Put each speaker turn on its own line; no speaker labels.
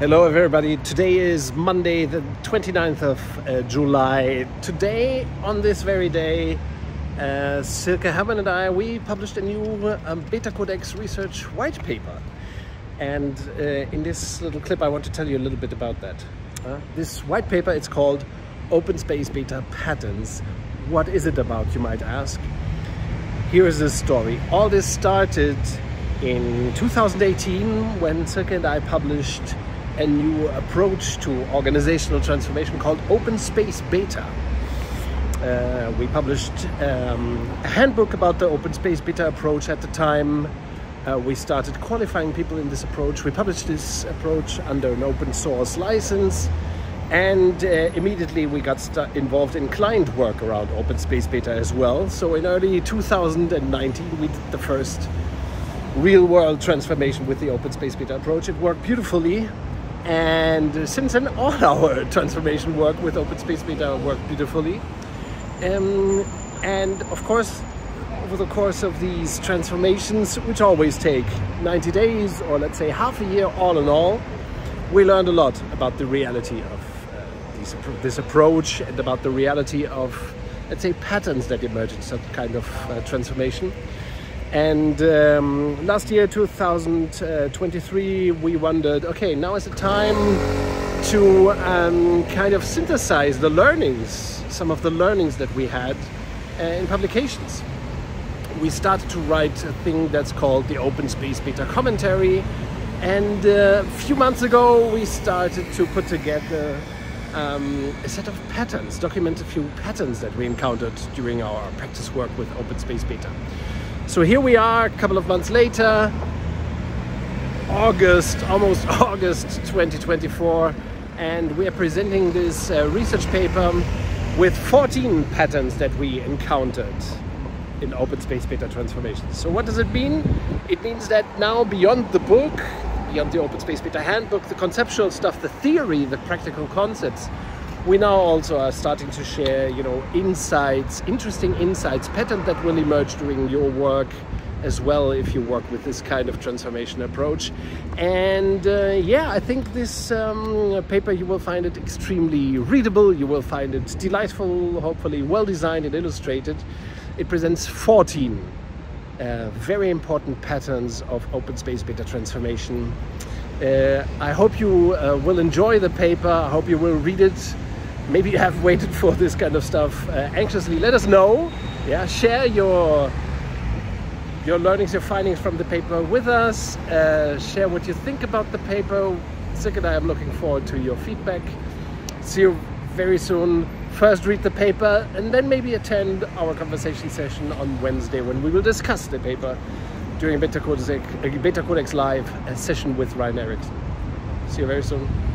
Hello, everybody. Today is Monday, the 29th of uh, July. Today, on this very day, uh, Silke Hermann and I, we published a new um, Beta Codex research white paper. And uh, in this little clip, I want to tell you a little bit about that. Uh, this white paper, it's called Open Space Beta Patterns. What is it about, you might ask? Here is the story. All this started in 2018 when Silke and I published a new approach to organizational transformation called Open Space Beta. Uh, we published um, a handbook about the Open Space Beta approach at the time. Uh, we started qualifying people in this approach. We published this approach under an open source license. And uh, immediately we got involved in client work around Open Space Beta as well. So in early 2019, we did the first real world transformation with the Open Space Beta approach. It worked beautifully. And since then, all our transformation work with Open Space Beta worked beautifully. Um, and of course, over the course of these transformations, which always take 90 days or let's say half a year all in all, we learned a lot about the reality of uh, these, this approach and about the reality of, let's say, patterns that emerge in such kind of uh, transformation. And um, last year, 2023, we wondered, okay, now is the time to um, kind of synthesize the learnings, some of the learnings that we had uh, in publications. We started to write a thing that's called the Open Space Beta Commentary. And uh, a few months ago, we started to put together um, a set of patterns, document a few patterns that we encountered during our practice work with Open Space Beta. So here we are a couple of months later, August, almost August 2024, and we are presenting this uh, research paper with 14 patterns that we encountered in open space beta transformations. So what does it mean? It means that now beyond the book, beyond the open space beta handbook, the conceptual stuff, the theory, the practical concepts, we now also are starting to share, you know, insights, interesting insights, patterns that will emerge during your work as well if you work with this kind of transformation approach. And uh, yeah, I think this um, paper you will find it extremely readable. You will find it delightful, hopefully well designed and illustrated. It presents 14 uh, very important patterns of open space beta transformation. Uh, I hope you uh, will enjoy the paper. I hope you will read it maybe you have waited for this kind of stuff uh, anxiously, let us know. Yeah, share your your learnings, your findings from the paper with us. Uh, share what you think about the paper. Silke and I am looking forward to your feedback. See you very soon. First read the paper and then maybe attend our conversation session on Wednesday when we will discuss the paper during Beta Codex, Beta Codex Live, a session with Ryan Erickson. See you very soon.